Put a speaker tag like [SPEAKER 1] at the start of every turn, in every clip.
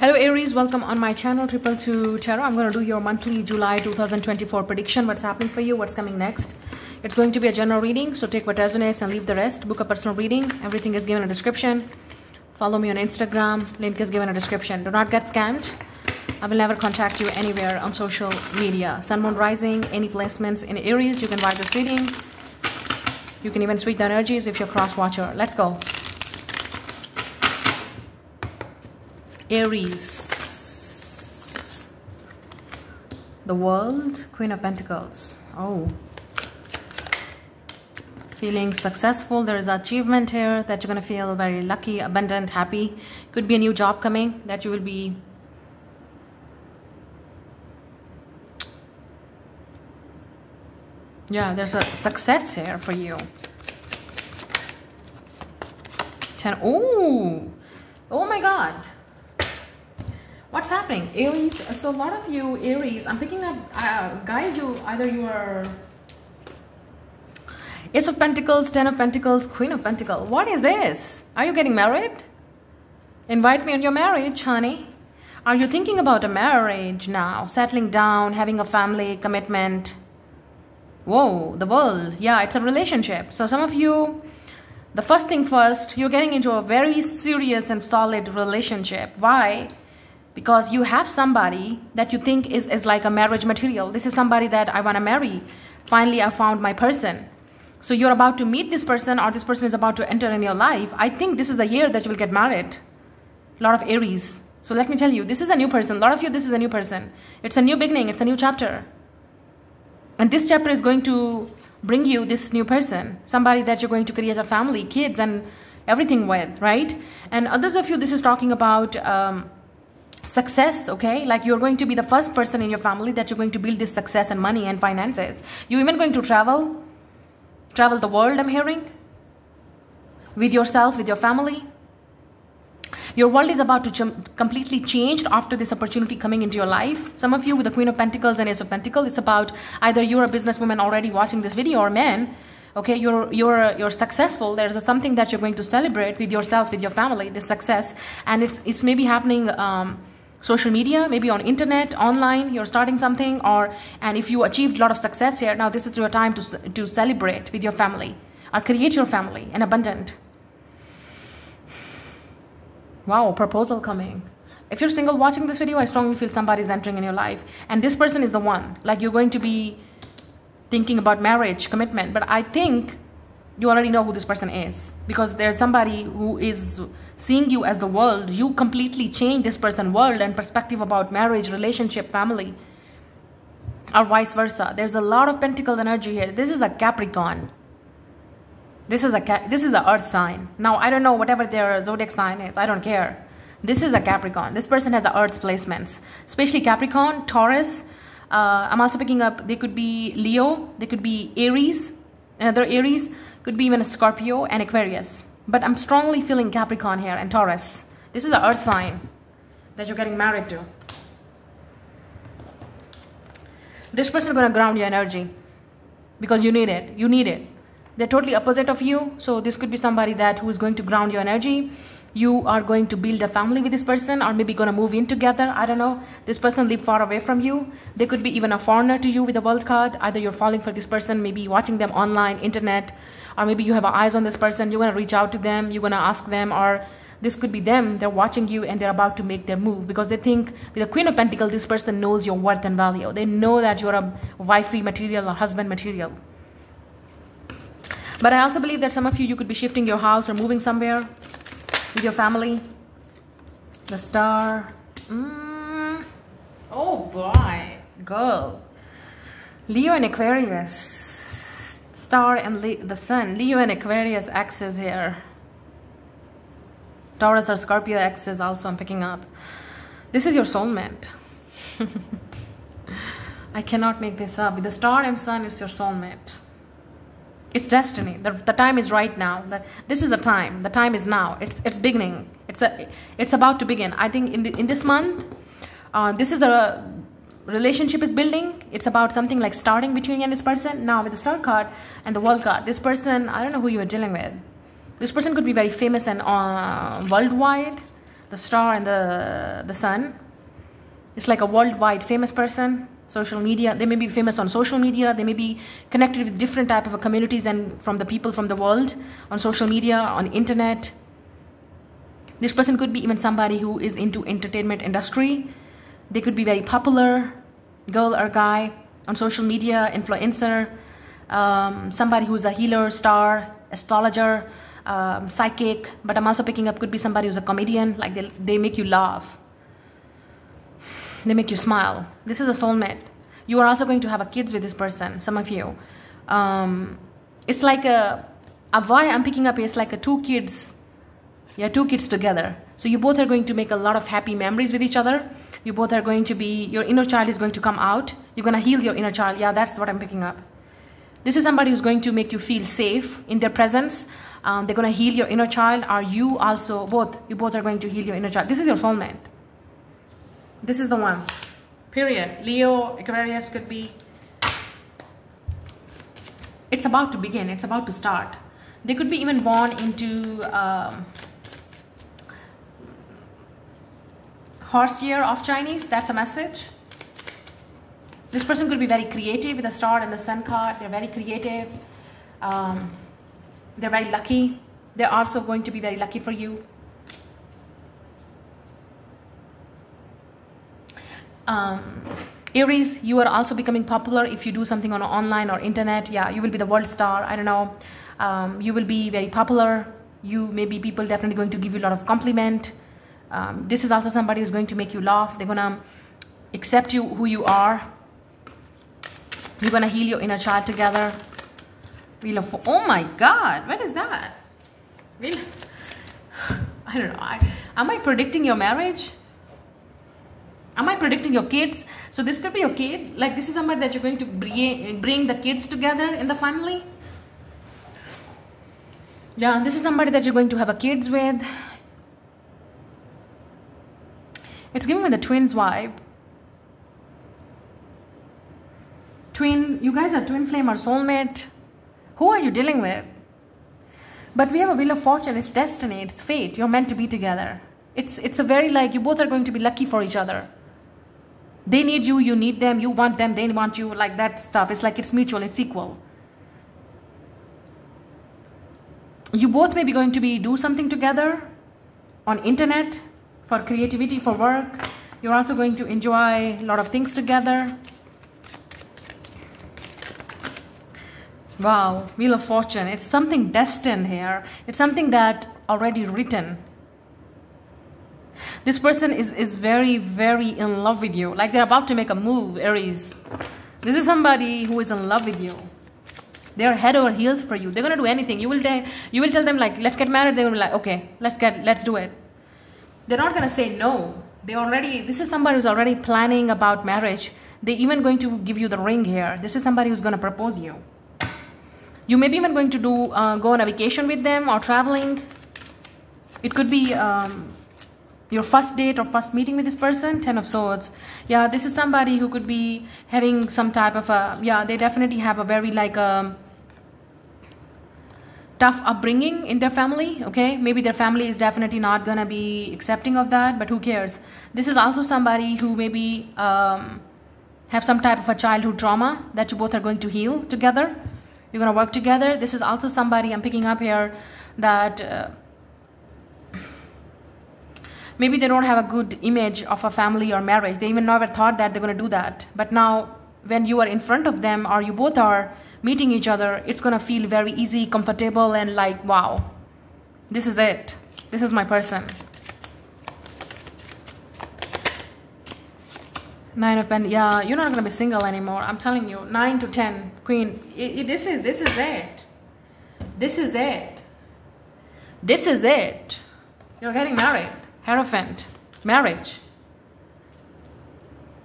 [SPEAKER 1] Hello Aries, welcome on my channel Triple Two Tarot. I'm going to do your monthly July 2024 prediction. What's happening for you? What's coming next? It's going to be a general reading, so take what resonates and leave the rest. Book a personal reading. Everything is given a description. Follow me on Instagram. Link is given a description. Do not get scammed. I will never contact you anywhere on social media. Sun, Moon, Rising, any placements in Aries, you can write this reading. You can even switch the energies if you're cross watcher. Let's go. Aries. The World, Queen of Pentacles. Oh. Feeling successful. There is achievement here that you're going to feel very lucky, abundant, happy. Could be a new job coming that you will be yeah there's a success here for you 10 oh oh my god what's happening? Aries so a lot of you aries i'm picking up uh, guys you either you are ace of pentacles ten of pentacles queen of pentacles. What is this? Are you getting married? Invite me on your marriage honey. Are you thinking about a marriage now? Settling down having a family commitment? Whoa the world. Yeah it's a relationship. So some of you the first thing first you're getting into a very serious and solid relationship. Why because you have somebody that you think is, is like a marriage material. This is somebody that I want to marry. Finally, I found my person. So you're about to meet this person or this person is about to enter in your life. I think this is the year that you will get married. A lot of Aries. So let me tell you, this is a new person. A lot of you, this is a new person. It's a new beginning. It's a new chapter. And this chapter is going to bring you this new person. Somebody that you're going to create a family, kids and everything with, right? And others of you, this is talking about... Um, success okay? Like you're going to be the first person in your family that you're going to build this success and money and finances. You even going to travel? Travel the world i'm hearing? With yourself with your family? Your world is about to ch completely changed after this opportunity coming into your life. Some of you with the queen of pentacles and ace of pentacles it's about either you're a businesswoman already watching this video or man okay? You're you're you're successful. There's something that you're going to celebrate with yourself with your family this success. And it's it's maybe happening um, social media maybe on internet online you're starting something or and if you achieved a lot of success here now this is your time to to celebrate with your family or create your family and abundant. Wow proposal coming. If you're single watching this video i strongly feel somebody's entering in your life and this person is the one. Like you're going to be thinking about marriage commitment but i think you already know who this person is. Because there's somebody who is seeing you as the world. You completely change this person world and perspective about marriage relationship family. Or vice versa. There's a lot of pentacle energy here. This is a capricorn. This is a this is a earth sign. Now i don't know whatever their zodiac sign is. I don't care. This is a capricorn. This person has the earth placements. Especially capricorn taurus uh, i'm also picking up they could be leo they could be aries another aries could be even a Scorpio and Aquarius. But I'm strongly feeling Capricorn here and Taurus. This is the earth sign that you're getting married to. This person is going to ground your energy because you need it. You need it. They're totally opposite of you. So this could be somebody that who is going to ground your energy you are going to build a family with this person or maybe going to move in together i don't know. This person live far away from you. They could be even a foreigner to you with a world card. Either you're falling for this person maybe watching them online internet or maybe you have eyes on this person you're going to reach out to them you're going to ask them or this could be them. They're watching you and they're about to make their move because they think with the queen of pentacles this person knows your worth and value. They know that you're a wifey material or husband material. But i also believe that some of you you could be shifting your house or moving somewhere with your family. The star. Mm. Oh boy, girl. Leo and Aquarius. Star and Le the sun. Leo and Aquarius axis here. Taurus or Scorpio axis also I'm picking up. This is your soulmate. I cannot make this up. With the star and sun, it's your soulmate. It's destiny. The, the time is right now. The, this is the time. The time is now. It's it's beginning. It's a it's about to begin. I think in the, in this month, uh, this is the relationship is building. It's about something like starting between you and this person. Now with the star card and the world card, this person I don't know who you are dealing with. This person could be very famous and uh, worldwide. the star and the the sun. It's like a worldwide famous person. Social media. They may be famous on social media. They may be connected with different type of communities and from the people from the world on social media, on internet. This person could be even somebody who is into entertainment industry. They could be very popular, girl or guy on social media, influencer, um, somebody who's a healer, star, astrologer, um, psychic. But I'm also picking up could be somebody who's a comedian. Like they, they make you laugh. They make you smile. This is a soulmate. You are also going to have a kids with this person. Some of you. Um, it's like a, a why I'm picking up is like a two kids. Yeah, two kids together. So you both are going to make a lot of happy memories with each other. You both are going to be your inner child is going to come out. You're gonna heal your inner child. Yeah, that's what I'm picking up. This is somebody who's going to make you feel safe in their presence. Um, they're going to heal your inner child. Are you also both? You both are going to heal your inner child. This is your soulmate. This is the one. Period. Leo, Aquarius could be. It's about to begin. It's about to start. They could be even born into um, horse year of Chinese. That's a message. This person could be very creative with the star and the sun card. They're very creative. Um, they're very lucky. They're also going to be very lucky for you. Um, Aries, you are also becoming popular if you do something on online or internet. Yeah, you will be the world star. I don't know. Um, you will be very popular. You maybe people definitely going to give you a lot of compliment. Um, this is also somebody who's going to make you laugh. They're gonna accept you who you are you're gonna heal your inner child together. Wheel of Oh my God, what is that? Wheel. I don't know. I, am I predicting your marriage? Am I predicting your kids? So this could be your kid. Like this is somebody that you're going to bring, bring the kids together in the family. Yeah, this is somebody that you're going to have a kids with. It's giving me the twins vibe. twin, you guys are twin flame or soulmate. Who are you dealing with? But we have a wheel of fortune. It's destiny. It's fate. You're meant to be together. It's, it's a very like, you both are going to be lucky for each other. They need you, you need them, you want them, they want you, like that stuff. It's like it's mutual, it's equal. You both may be going to be do something together on internet for creativity, for work. You're also going to enjoy a lot of things together. Wow, Wheel of Fortune. It's something destined here. It's something that already written. This person is, is very, very in love with you. Like they're about to make a move, Aries. This is somebody who is in love with you. They're head over heels for you. They're gonna do anything. You will you will tell them like, let's get married. They're gonna be like, okay, let's get let's do it. They're not gonna say no. They already this is somebody who's already planning about marriage. They're even going to give you the ring here. This is somebody who's gonna propose you. You may be even going to do uh, go on a vacation with them or traveling. It could be um, your first date or first meeting with this person. Ten of Swords. Yeah, this is somebody who could be having some type of a yeah. They definitely have a very like a tough upbringing in their family okay maybe their family is definitely not gonna be accepting of that but who cares this is also somebody who maybe um, have some type of a childhood trauma that you both are going to heal together you're to work together this is also somebody i'm picking up here that uh, maybe they don't have a good image of a family or marriage they even never thought that they're going to do that but now when you are in front of them or you both are meeting each other it's going to feel very easy comfortable and like wow this is it this is my person Nine of Pentacles. Yeah, you're not gonna be single anymore. I'm telling you. Nine to ten, Queen. It, it, this is this is it. This is it. This is it. You're getting married. Hierophant. Marriage.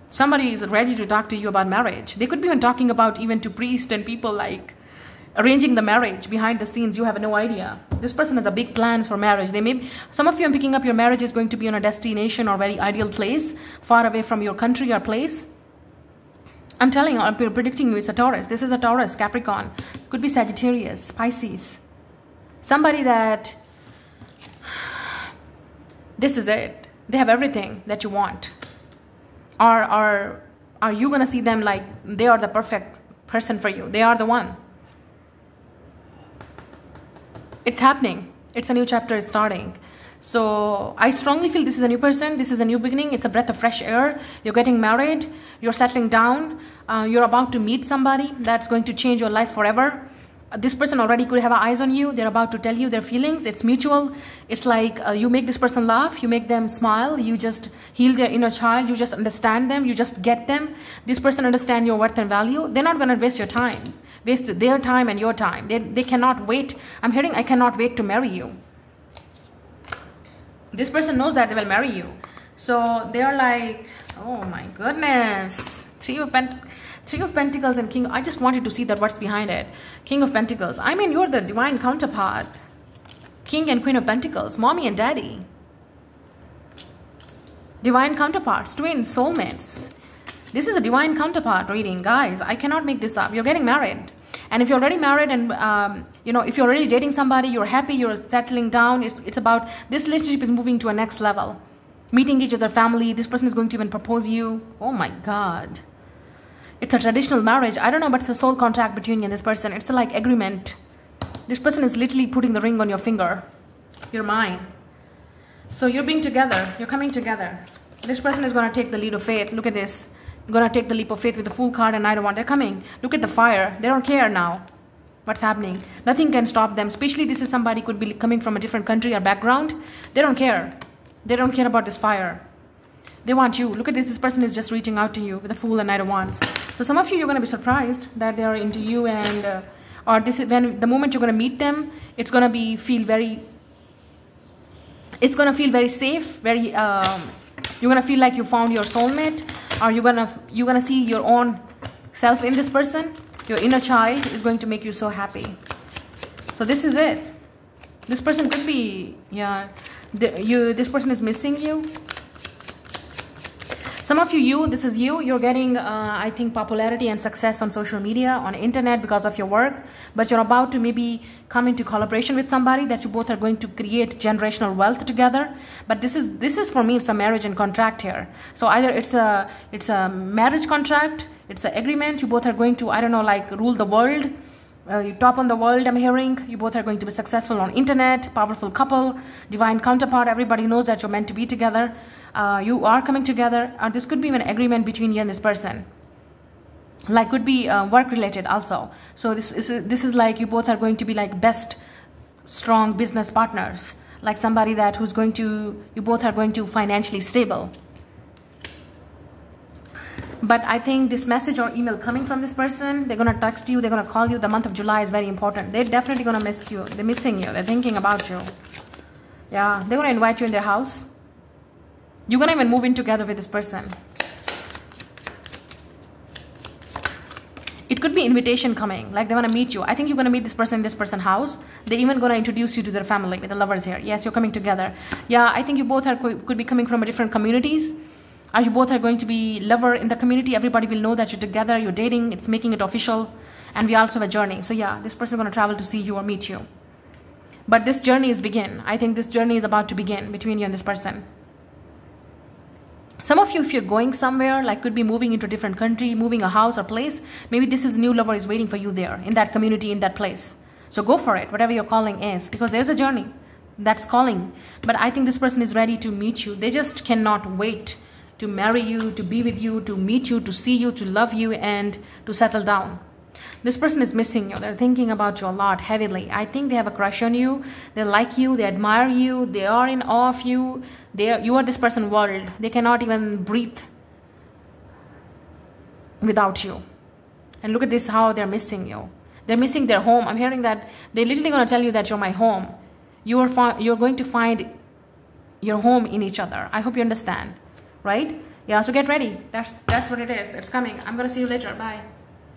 [SPEAKER 1] Somebody is ready to talk to you about marriage. They could be even talking about even to priests and people like arranging the marriage behind the scenes. You have no idea. This person has a big plans for marriage. They may some of you are picking up your marriage is going to be on a destination or very ideal place far away from your country or place. I'm telling you i'm predicting you it's a taurus. This is a taurus capricorn. Could be sagittarius pisces. Somebody that this is it they have everything that you want are are are you gonna see them like they are the perfect person for you they are the one it's happening it's a new chapter is starting so I strongly feel this is a new person. This is a new beginning. It's a breath of fresh air. You're getting married. You're settling down. Uh, you're about to meet somebody that's going to change your life forever. This person already could have eyes on you. They're about to tell you their feelings. It's mutual. It's like uh, you make this person laugh. You make them smile. You just heal their inner child. You just understand them. You just get them. This person understand your worth and value. They're not going to waste your time. Waste their time and your time. They, they cannot wait. I'm hearing I cannot wait to marry you this person knows that they will marry you so they're like oh my goodness three of pent three of pentacles and king i just wanted to see that what's behind it. King of pentacles. I mean you're the divine counterpart. King and queen of pentacles. Mommy and daddy. Divine counterparts. Twins soulmates. This is a divine counterpart reading. Guys i cannot make this up. You're getting married. And if you're already married and um, you know if you're already dating somebody you're happy you're settling down it's, it's about this relationship is moving to a next level. Meeting each other family this person is going to even propose you. Oh my god it's a traditional marriage. I don't know but it's a soul contract between you and this person. It's a like agreement. This person is literally putting the ring on your finger. You're mine. So you're being together. You're coming together. This person is going to take the lead of faith. Look at this. Gonna take the leap of faith with the fool card and I don't want they're coming. Look at the fire. They don't care now what's happening. Nothing can stop them especially this is somebody could be coming from a different country or background. They don't care. They don't care about this fire they want you look at this this person is just reaching out to you with the fool and knight of wands so some of you you're going to be surprised that they are into you and uh, or this is when the moment you're going to meet them it's going to be feel very it's going to feel very safe very um, you're going to feel like you found your soulmate are you gonna you're gonna see your own self in this person. Your inner child is going to make you so happy. So this is it. This person could be yeah the, you this person is missing you some of you you this is you you're getting uh, i think popularity and success on social media on internet because of your work but you're about to maybe come into collaboration with somebody that you both are going to create generational wealth together. But this is this is for me it's a marriage and contract here. So either it's a it's a marriage contract it's an agreement you both are going to i don't know like rule the world uh, you top on the world i'm hearing. You both are going to be successful on internet powerful couple divine counterpart. Everybody knows that you're meant to be together. Uh, you are coming together. Or this could be an agreement between you and this person. Like could be uh, work related also. So this is this is like you both are going to be like best strong business partners. Like somebody that who's going to you both are going to financially stable but I think this message or email coming from this person, they're going to text you, they're going to call you. The month of July is very important. They're definitely going to miss you. They're missing you. They're thinking about you. Yeah, they're going to invite you in their house. You're going to even move in together with this person. It could be invitation coming, like they want to meet you. I think you're going to meet this person in this person's house. They're even going to introduce you to their family with the lovers here. Yes, you're coming together. Yeah, I think you both are could be coming from different communities. Are you both are going to be lover in the community? Everybody will know that you're together, you're dating, it's making it official. And we also have a journey. So yeah, this person is going to travel to see you or meet you. But this journey is begin. I think this journey is about to begin between you and this person. Some of you, if you're going somewhere, like could be moving into a different country, moving a house or place, maybe this is new lover is waiting for you there, in that community, in that place. So go for it, whatever your calling is, because there's a journey that's calling. But I think this person is ready to meet you. They just cannot wait to marry you, to be with you, to meet you, to see you, to love you, and to settle down. This person is missing you. They're thinking about you a lot heavily. I think they have a crush on you. They like you. They admire you. They are in awe of you. They are, you are this person's world. They cannot even breathe without you. And look at this, how they're missing you. They're missing their home. I'm hearing that they're literally going to tell you that you're my home. You are you're going to find your home in each other. I hope you understand, right? Yeah, so get ready. That's that's what it is. It's coming. I'm to see you later. Bye.